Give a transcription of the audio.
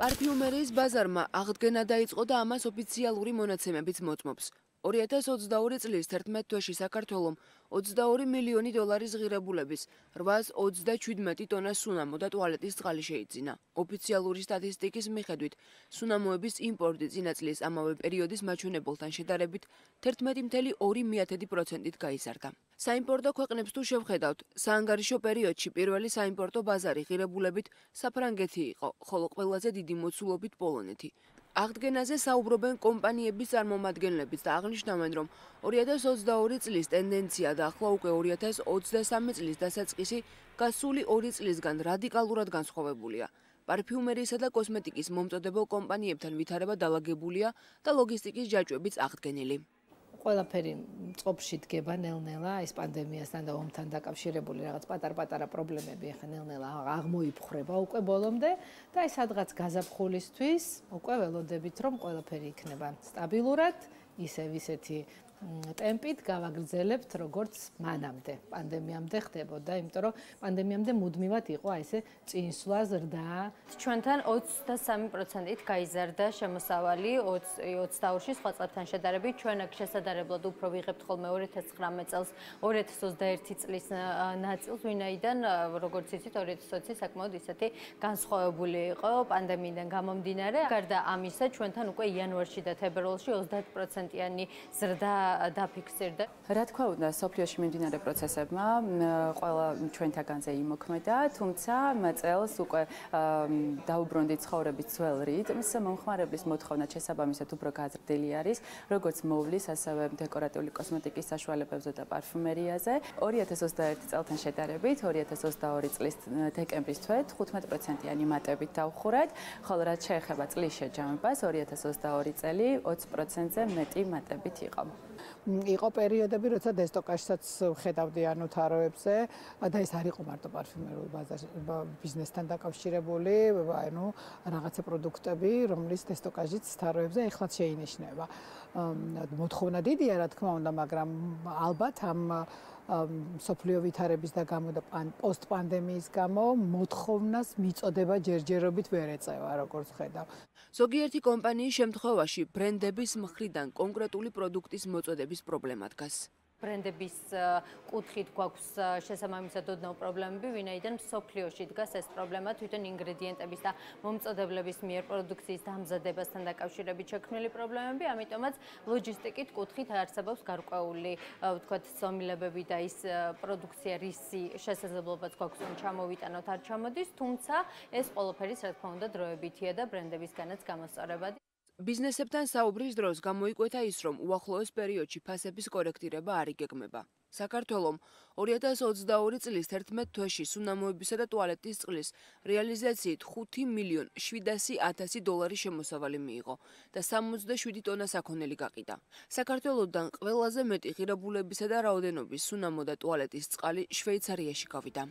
პარფიუმერიის ბაზარმა აღდგენა დაიწყო და ამას ოფიციალური მონაცემებიც მოწმობს. 2022 წლის 11 თვეში საქართველოს 22 მილიონი დოლარის ღირებულების 827 ტონა სუნამო და ტუალეტის წყალი შეიძინა. ოფიციალური სტატისტიკის მიხედვით, სუნამოების იმპორტი წინა წლის ამავე პერიოდის მაჩვენებელთან შედარებით 11.2%-ით გაიზარდა. საიმპორტო ქვეყნებს თუ შევხედავთ, საანგარიშო პერიოდში პირველი საიმპორტო ბაზარი ღირებულებით საფრანგეთი იყო, ხოლო ყველაზე დიდი მოცულობით პოლონეთი. აღდგენაზე საუბრობენ კომპანიების წარმომადგენლებიც და აღნიშნავენ, რომ 2022 წლის ტენდენცია და ახლა უკვე 2023 წლის დასაწყისი გასული 2 წლისგან რადიკალურად განსხვავებულია. პარფიუმერიისა და კოსმეტიკის მომწოდებელ კომპანიებთან ვითარება დაალაგებულია და ლოგისტიკის ჯაჭვებიც აღდგენილი. ყველაფერი წყობში დგება ნელ-ნელა ეს პანდემიასთან და ომთან დაკავშირებული რაღაც პატარ-პატარა პრობლემები ახლა ნელ-ნელა აღმოიფხრება უკვე ბოლომდე და ეს სადღაც გაზაფხულისთვის უკვე ველოდებით რომ ყველაფერი იქნება სტაბილურად ისევ ისეთი ტემპით გავაგრძელებთ როგორც მანამდე პანდემიამდე ხდებოდა, იმიტომ რომ პანდემიამდე მუდმივად იყო აი ესე წინსვლა ზრდა. ჩვენთან 23%-ით გაიზარდა შემოსავალი 20-22-ში სხვა წლებთან შედარებით. ჩვენ აქ შესაძლებლად უფრო ვიღებთ ხოლმე 2019 წელს 2021 წლის ნაწილს, ვინაიდან როგორც იცით 2020-ი საკმაოდ ისეთი განსხვავებული იყო პანდემიიდან გამომდინარე. გარდა ამისა, ჩვენთან უკვე იანვარში და თებერვალში 30%-იანი ზრდა დაფიქსირდა. რა თქმა უნდა, სოფლიოში მიმდინარე პროცესებმა ყველა ჩვენთაგანზე იმოქმედა, თუმცა წელს უკვე დაუბრუნდი ცხოვრების ძველ რიტმს, მომხმარებლის მოთხოვნა შესაბამისად უფრო გაზრდილი არის, როგორც მოვლის, ასევე დეკორატიული კოსმეტიკის საშუალებებზე და პარფუმერიაზე. 2021 წელთან შედარებით 2022 წლის დეკემბრის თვე 15%-იანი მატებით დავხურეთ, ხოლო რაც შეეხება წლის შეჯამებას 2022 წელი 20%-ზე მეტი მატებით იყო. იყო პერიოდები, როცა დესტოკაშსაც ხედავდი ანუ თაროებზე და ეს არ იყო მარტო პარფიუმერული ბაზარი ბიზნესთან დაკავშირებული, ანუ რაღაცა პროდუქტები, რომლის დესტოკაჟიც თაროებზე ეხლაც შეინიშნება. მოთხოვნა დიდია, რა თქმა უნდა, მაგრამ ალბათ ამ სოფლიო ვითარების და გამო და პოსტპანდემიის გამო მოთხოვნას მიწოდება ჯერჯერობით ვერ ეწევა როგორც ხედავ. ზოგიერთი კომპანიის შემთხვევაში ბრენდების მხრიდან კონკრეტული პროდუქტის მოწოდების პრობლემა დგას. ბრენდების კუთხით გვაქვს შესაბამისად ოდნავ პრობლემები, ვინაიდან სოფლიოში დგას ეს პრობლემა თვითონ ინგრედიენტების და მომწოდებლების მიერ პროდუქციის დამზადებასთან დაკავშირებით შექმნილი პრობლემები, ამიტომაც ლოჯისტიკით კუთხით არსებობს გარკვეული, ვთქვათ, სომილებები და ის პროდუქცია რისი შესაძლებლობაც გვაქვს რომ ჩამოვიტანოთ არ ჩამოდის, თუმცა ეს ყველაფერი, რა თქმა უნდა, დროებითია და ბრენდებისგანაც გამოსწორებადი. ბიზნესებთან საუბრის დროს გამოიკვეთა ის, რომ უახლოეს პერიოდში ფასების კორექტირება არ იგეგმება. საქართველოს 2022 წლის 11 თვეში სუნამოებისა და ტუალეტის წყლის რეალიზაციით 5 მილიონ 700 დოლარი შემოსავალი მიიღო და 67 ტონა საქონელი გაყიდა. საქართველოსდან ყველაზე მეტი ღირებულებისა და რაოდენობის სუნამო და ტუალეტის წყალი შვეიცარიაში გავიდა.